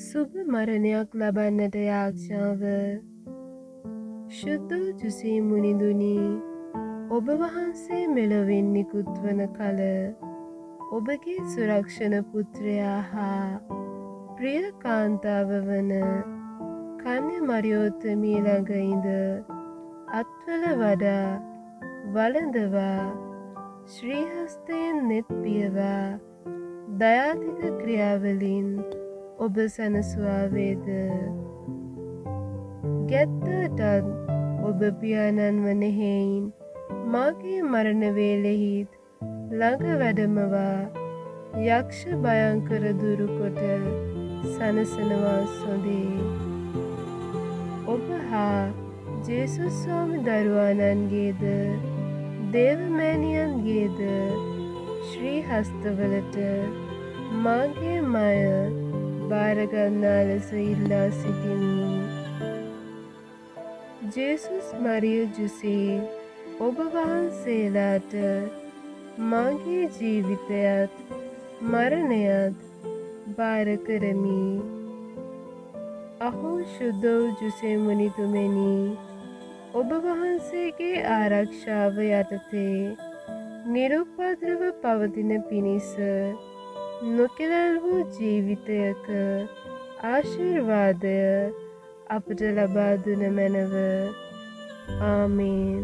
සුභ මරණයක් ලබන්නට යාක්ෂාව ශුද්ධ ජුසී මුනිදුනී ඔබ වහන්සේ මෙලොවෙන් නිකුත් වන කල ඔබගේ සුරක්ෂණ පුත්‍රයා හා ප්‍රිය කාන්තාව වන කන්‍ය මරියෝත්තමී ළඟඉඳ අත්වල වඩා වලඳවා ශ්‍රීහස්තයෙන් නෙත් පියවා දයාතික ක්‍රියාවලින් ඔබ සැනස්වාවේද? ගැත්තටත් ඔබ පියාණන් වනෙහෙයින් මාගේ මරණවේලෙහිත් ළඟ වැඩමවා යක්ෂ භයංකර දුරුකොට සනසනවා සොඳේ. ඔබ හා ජේසුස්වාමි දරුවාණන්ගේද දේවමෑණියන්ගේද ශ්‍රී හස්තවලට මාගේ මය භාරගන්නා ලෙස ඉල්ලා සිටිමි. ජේසුස් මරිය ජුසේ ඔබ වහන්සේලාට මගේ ජීවිතයත් මරණයත් භාරකරමි. අහෝ ශුද්ධෝ ජුසේමුනිතුමෙනි ඔබ වහන්සේගේ ආරක්ෂාව යටතේ නිරුපද්‍රව පවතින පිණිස නොකෙලල් වූ ජීවිතයක ආශිර්වාදය අපට ලබාදුන මැනව ආමීන්